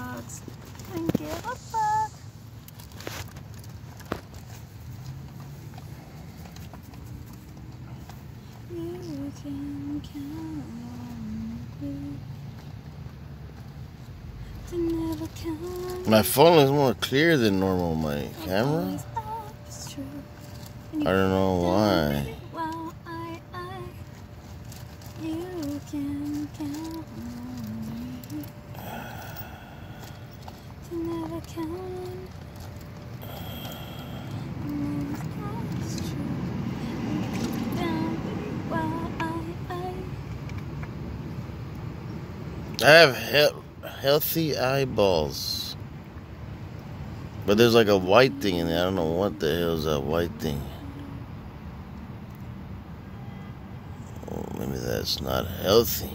dogs and give a fuck. You can count on me to never count My phone is more clear than normal. My camera. Always up is true. And I don't know why. Well, I, I, you can count on I have he- healthy eyeballs. But there's like a white thing in there. I don't know what the hell is that white thing. Oh, maybe that's not healthy.